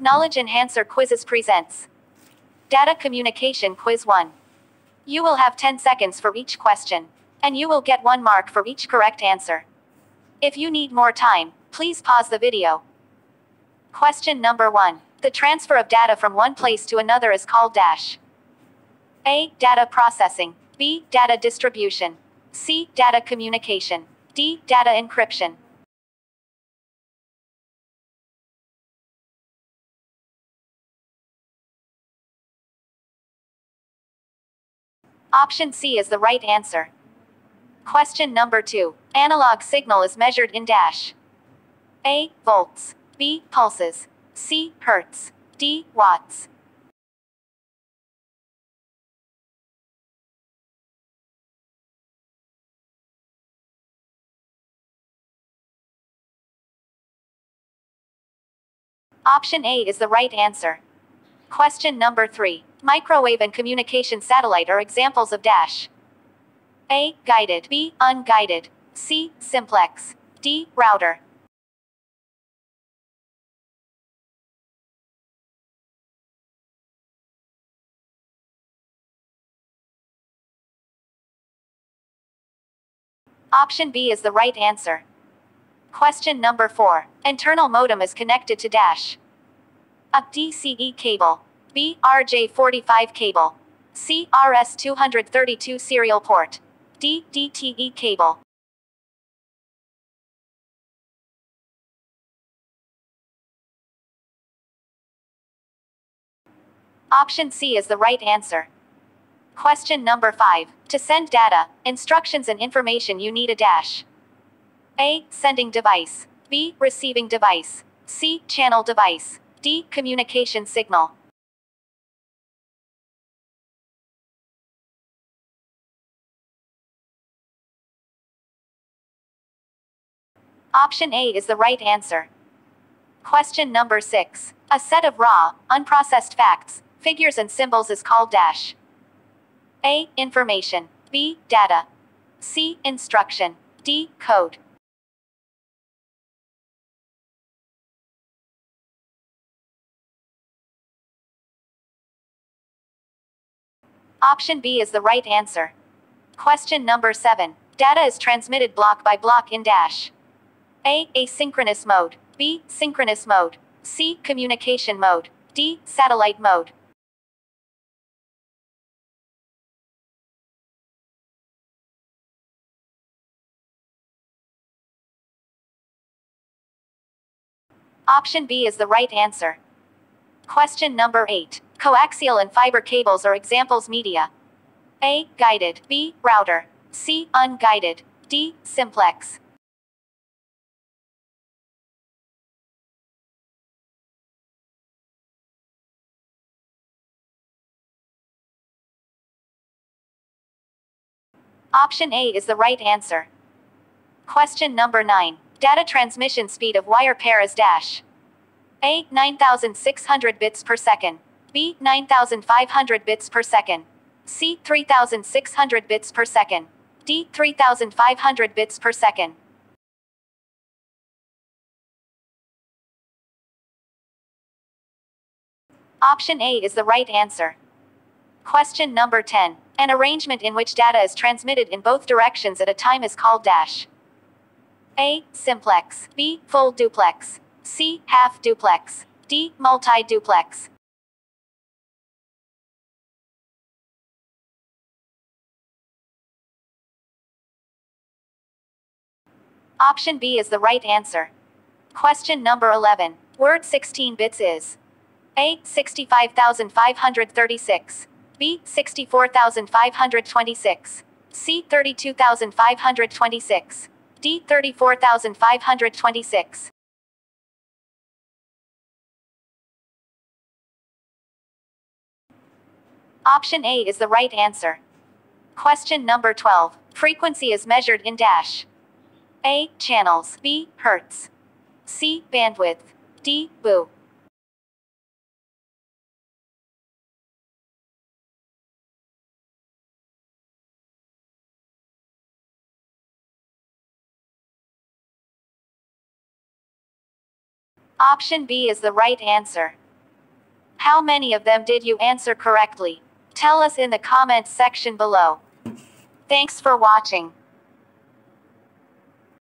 Knowledge Enhancer Quizzes presents Data Communication Quiz 1. You will have 10 seconds for each question, and you will get 1 mark for each correct answer. If you need more time, please pause the video. Question number 1. The transfer of data from one place to another is called dash. A. Data processing. B. Data distribution. C. Data communication. D. Data encryption. Option C is the right answer. Question number 2. Analog signal is measured in dash. A. Volts. B. Pulses. C. Hertz. D. Watts. Option A is the right answer. Question number 3. Microwave and communication satellite are examples of dash. A. Guided. B. Unguided. C. Simplex. D. Router. Option B is the right answer. Question number 4. Internal modem is connected to dash. A. DCE cable. B. RJ45 cable. C. RS232 serial port. D. DTE cable. Option C is the right answer. Question number 5. To send data, instructions and information you need a dash. A. Sending device. B. Receiving device. C. Channel device. D. Communication signal. Option A is the right answer. Question number 6. A set of raw, unprocessed facts, figures and symbols is called dash. A. Information. B. Data. C. Instruction. D. Code. Option B is the right answer. Question number 7. Data is transmitted block by block in dash. A. Asynchronous mode. B. Synchronous mode. C. Communication mode. D. Satellite mode. Option B is the right answer. Question number 8. Coaxial and fiber cables are examples media. A. Guided. B. Router. C. Unguided. D. Simplex. Option A is the right answer. Question number 9. Data transmission speed of wire pair is dash. A. 9600 bits per second. B. 9500 bits per second. C. 3600 bits per second. D. 3500 bits per second. Option A is the right answer. Question number 10. An arrangement in which data is transmitted in both directions at a time is called dash. A. Simplex. B. Full duplex. C. Half duplex. D. Multi-duplex. Option B is the right answer. Question number 11. Word 16 bits is A. 65,536. B. 64,526. C. 32,526. D. 34,526. Option A is the right answer. Question number 12. Frequency is measured in dash. A. Channels. B. Hertz. C. Bandwidth. D. Baud. Option B is the right answer. How many of them did you answer correctly? Tell us in the comments section below. Thanks for watching.